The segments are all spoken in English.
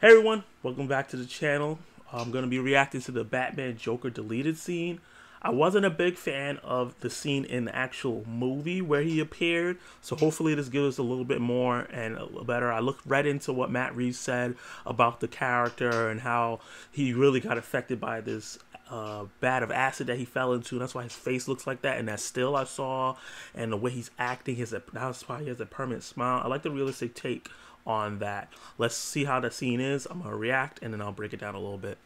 Hey everyone, welcome back to the channel. I'm going to be reacting to the Batman Joker deleted scene. I wasn't a big fan of the scene in the actual movie where he appeared, so hopefully this gives us a little bit more and a better. I looked right into what Matt Reeves said about the character and how he really got affected by this uh, vat of acid that he fell into. That's why his face looks like that. And that still I saw, and the way he's acting, his that's why he has a permanent smile. I like the realistic take on that. Let's see how the scene is. I'm gonna react, and then I'll break it down a little bit.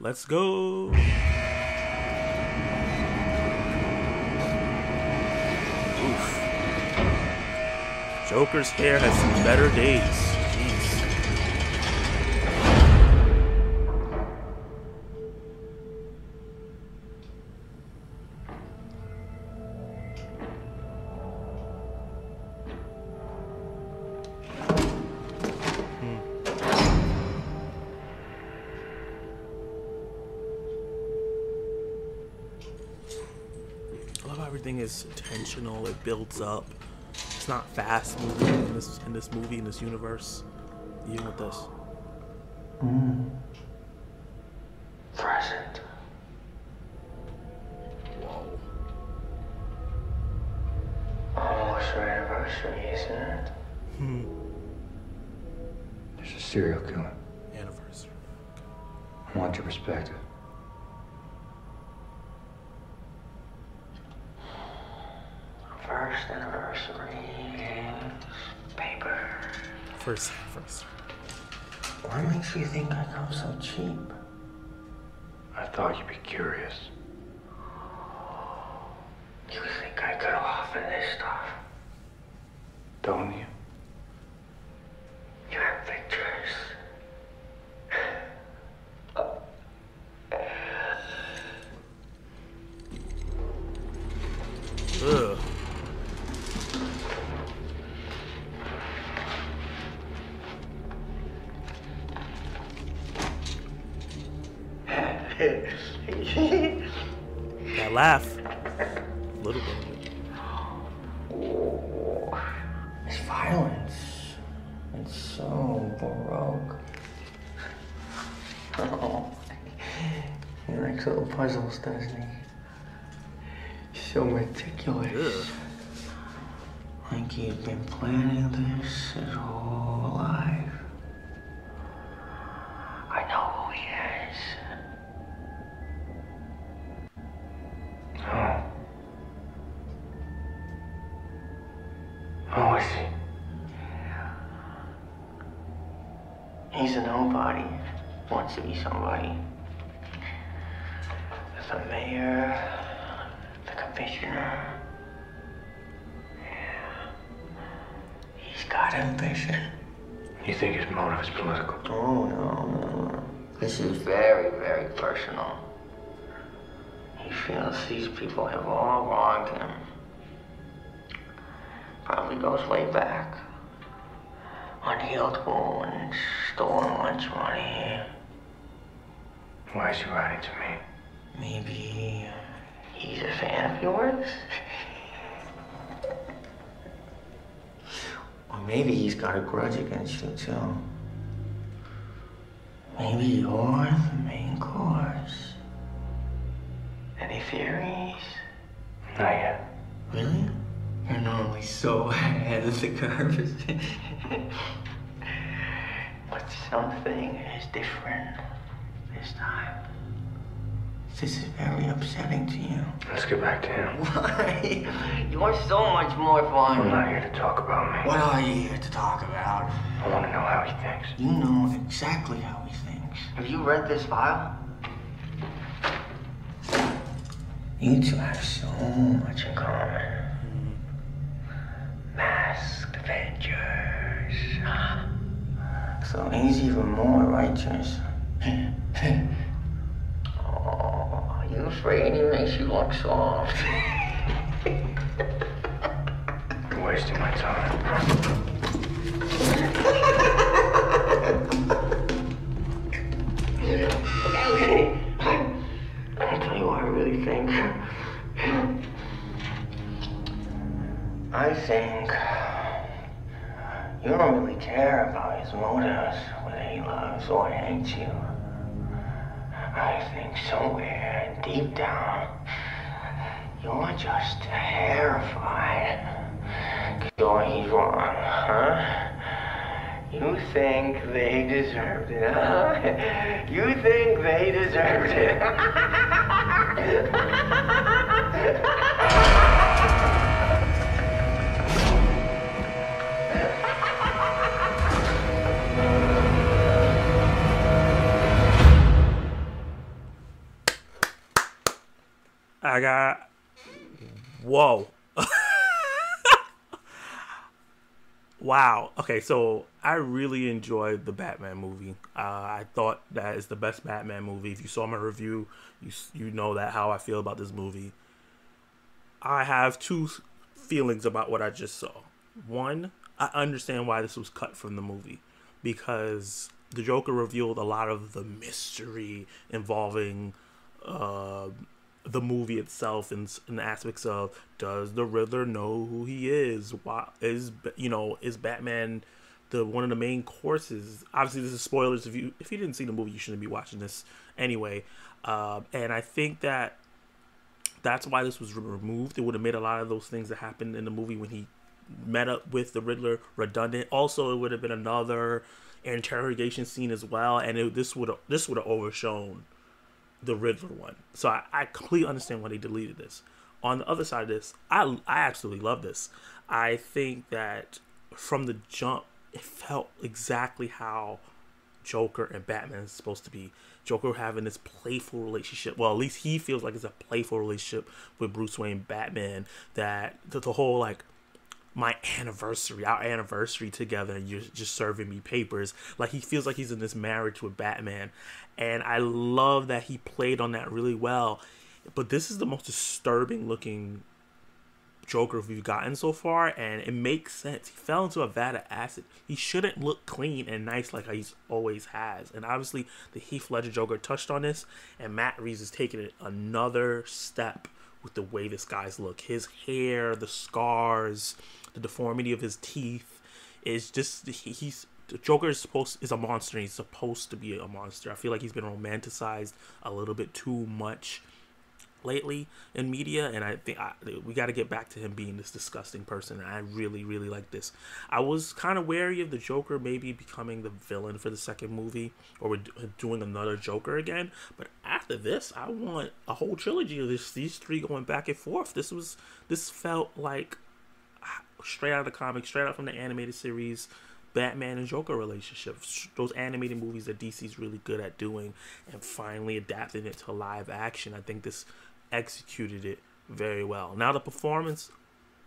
Let's go. Oof. Joker's hair has some better days. Everything is intentional. It builds up. It's not fast moving in this in this movie in this universe. Even with this. Mm. Present. Whoa. Almost our anniversary, isn't it? Hmm. There's a serial killer. Anniversary. I want your perspective. first anniversary paper. First, first. What makes you think I come so cheap? I thought you'd be curious. You think I could offer this stuff? Don't you? You have pictures. Ugh. that laugh. A little bit. Oh, it's violence. It's so baroque. Oh, he likes little puzzles, doesn't he? So meticulous. Like he's been planning this his whole life. He's a nobody. Wants to be somebody. The mayor, the commissioner. Yeah. He's got ambition. You think his motive is political? Oh, no, no, no. This is very, very personal. He feels these people have all wronged him. Probably goes way back. Unhealed wounds, stolen lunch money. Why is he writing to me? Maybe he's a fan of yours? or maybe he's got a grudge against you too. Maybe you're the main course. Any theories? Not yet. Really? You're normally so ahead of the curve. but something is different this time. This is very upsetting to you. Let's get back to him. Why? You're so much more fun. I'm not here to talk about me. What are you here to talk about? I want to know how he thinks. You know exactly how he thinks. Have you read this file? You two have so much in common. Avengers. So he's even more righteous. oh, you afraid he makes you look soft? You're wasting my time. okay. I'll tell you what I really think. I think You don't really care about his motives, whether he loves or hates you. I think somewhere deep down, you're just terrified. Cause he's wrong, huh? You think they deserved it, huh? You think they deserved it. I got. Whoa. wow. Okay, so I really enjoyed the Batman movie. Uh, I thought that is the best Batman movie. If you saw my review, you you know that how I feel about this movie. I have two feelings about what I just saw. One, I understand why this was cut from the movie because the Joker revealed a lot of the mystery involving uh, the movie itself and, and aspects of does the Riddler know who he is? Why is you know is Batman the one of the main courses? Obviously, this is spoilers. If you if you didn't see the movie, you shouldn't be watching this anyway. Uh, and I think that that's why this was removed. It would have made a lot of those things that happened in the movie when he met up with the Riddler redundant. Also, it would have been another interrogation scene as well, and it, this would this would have overshown the Riddler one. So I, I completely understand why they deleted this. On the other side of this, I I absolutely love this. I think that from the jump, it felt exactly how Joker and Batman is supposed to be. Joker having this playful relationship. Well, at least he feels like it's a playful relationship with Bruce Wayne, Batman. That the, the whole like my anniversary, our anniversary together, and you're just serving me papers. Like he feels like he's in this marriage with Batman, and I love that he played on that really well. But this is the most disturbing looking Joker we've gotten so far, and it makes sense. He fell into a vat of acid. He shouldn't look clean and nice like he's always has. And obviously, the Heath Ledger Joker touched on this, and Matt Reeves is taking it another step with the way this guy's look. His hair, the scars, the deformity of his teeth is just he, he's Joker is supposed is a monster. he's supposed to be a monster. I feel like he's been romanticized a little bit too much lately in media, and I think I, we got to get back to him being this disgusting person. And I really, really like this. I was kind of wary of the Joker maybe becoming the villain for the second movie, or we're uh, doing another Joker again. But after this, I want a whole trilogy of this. These three going back and forth. This was this felt like ah, straight out of the comics, straight out from the animated series. Batman and Joker relationship, those animated movies that DC's really good at doing, and finally adapting it to live action. I think this executed it very well. Now the performance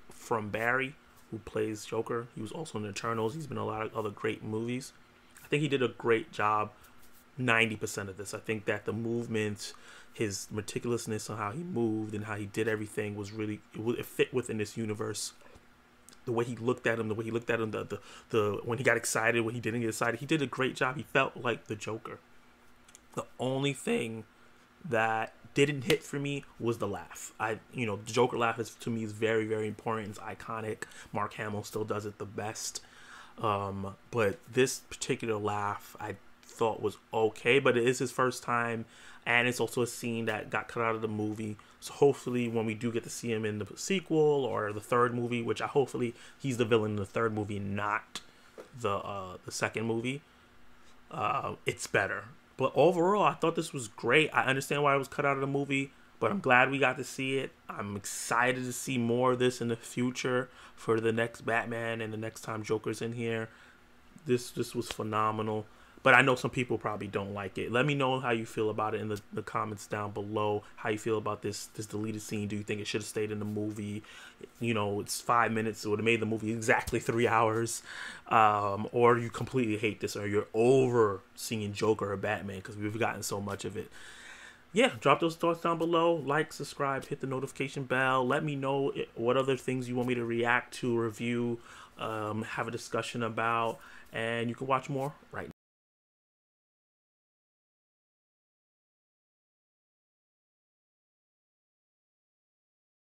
from Barry, who plays Joker, he was also in Eternals. He's been in a lot of other great movies. I think he did a great job. Ninety percent of this, I think that the movement, his meticulousness on how he moved and how he did everything was really it fit within this universe. The way he looked at him, the way he looked at him, the the, the when he got excited, when he didn't get excited, he did a great job. He felt like the Joker. The only thing that didn't hit for me was the laugh. I, you know, the Joker laugh is to me is very, very important. It's iconic. Mark Hamill still does it the best. Um, but this particular laugh, I thought was okay. But it is his first time, and it's also a scene that got cut out of the movie. So hopefully, when we do get to see him in the sequel or the third movie, which I hopefully he's the villain in the third movie, not the uh, the second movie, uh, it's better. But overall, I thought this was great. I understand why it was cut out of the movie, but I'm glad we got to see it. I'm excited to see more of this in the future for the next Batman and the next time Joker's in here. This this was phenomenal but I know some people probably don't like it. Let me know how you feel about it in the, the comments down below. How you feel about this this deleted scene? Do you think it should have stayed in the movie? You know, it's five minutes. It would have made the movie exactly three hours. Um, or you completely hate this, or you're over seeing Joker or Batman because we've gotten so much of it yeah, drop those thoughts down below. Like, subscribe, hit the notification bell. Let me know what other things you want me to react to, review, um, have a discussion about, and you can watch more right now.